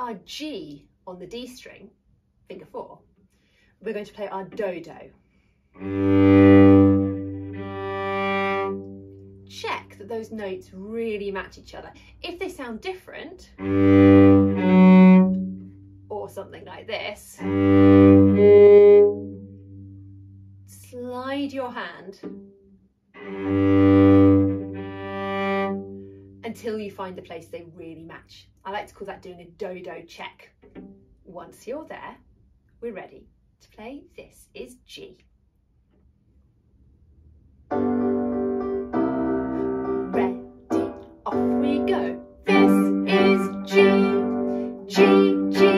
our G on the D string, finger four, we're going to play our do-do. Check that those notes really match each other. If they sound different, or something like this, slide your hand until you find the place they really match. I like to call that doing a dodo check. Once you're there, we're ready to play This Is G. Ready, off we go. This is G, G, G.